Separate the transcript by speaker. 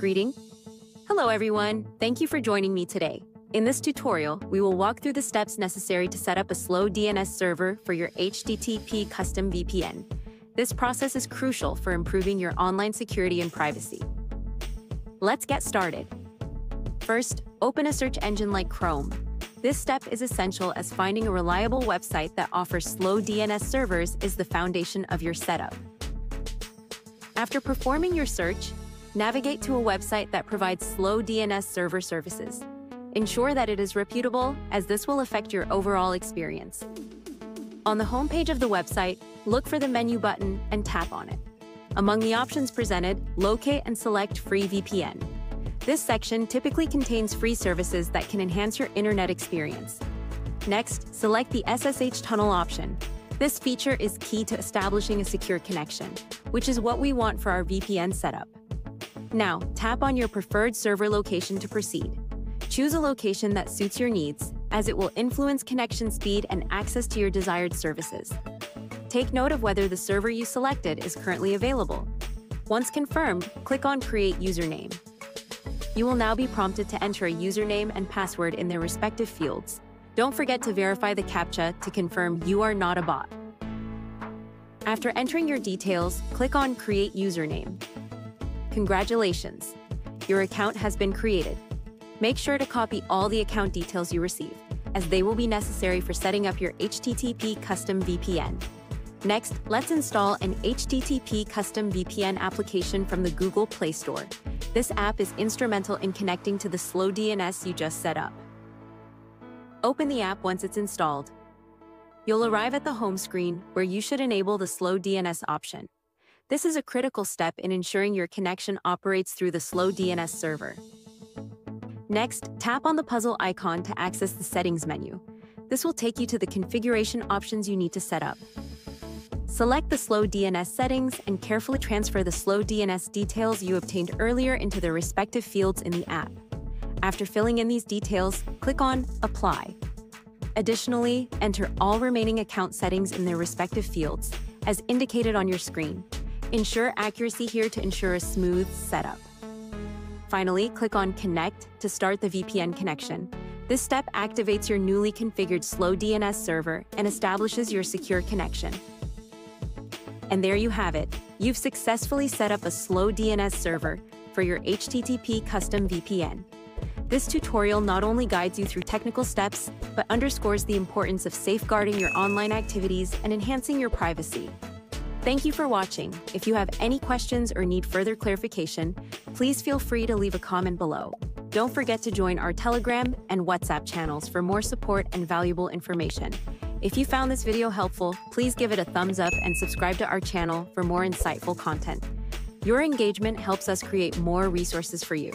Speaker 1: Greeting. Hello everyone, thank you for joining me today. In this tutorial, we will walk through the steps necessary to set up a slow DNS server for your HTTP custom VPN. This process is crucial for improving your online security and privacy. Let's get started. First, open a search engine like Chrome. This step is essential as finding a reliable website that offers slow DNS servers is the foundation of your setup. After performing your search, navigate to a website that provides slow DNS server services. Ensure that it is reputable, as this will affect your overall experience. On the homepage of the website, look for the menu button and tap on it. Among the options presented, locate and select Free VPN. This section typically contains free services that can enhance your internet experience. Next, select the SSH tunnel option. This feature is key to establishing a secure connection, which is what we want for our VPN setup. Now, tap on your preferred server location to proceed. Choose a location that suits your needs, as it will influence connection speed and access to your desired services. Take note of whether the server you selected is currently available. Once confirmed, click on Create Username. You will now be prompted to enter a username and password in their respective fields. Don't forget to verify the CAPTCHA to confirm you are not a bot. After entering your details, click on Create Username. Congratulations! Your account has been created. Make sure to copy all the account details you receive, as they will be necessary for setting up your HTTP custom VPN. Next, let's install an HTTP custom VPN application from the Google Play Store. This app is instrumental in connecting to the slow DNS you just set up. Open the app once it's installed. You'll arrive at the home screen where you should enable the slow DNS option. This is a critical step in ensuring your connection operates through the slow DNS server. Next, tap on the puzzle icon to access the settings menu. This will take you to the configuration options you need to set up. Select the slow DNS settings and carefully transfer the slow DNS details you obtained earlier into their respective fields in the app. After filling in these details, click on Apply. Additionally, enter all remaining account settings in their respective fields, as indicated on your screen. Ensure accuracy here to ensure a smooth setup. Finally, click on Connect to start the VPN connection. This step activates your newly configured slow DNS server and establishes your secure connection. And there you have it. You've successfully set up a slow DNS server for your HTTP custom VPN. This tutorial not only guides you through technical steps, but underscores the importance of safeguarding your online activities and enhancing your privacy. Thank you for watching. If you have any questions or need further clarification, please feel free to leave a comment below. Don't forget to join our Telegram and WhatsApp channels for more support and valuable information. If you found this video helpful, please give it a thumbs up and subscribe to our channel for more insightful content. Your engagement helps us create more resources for you.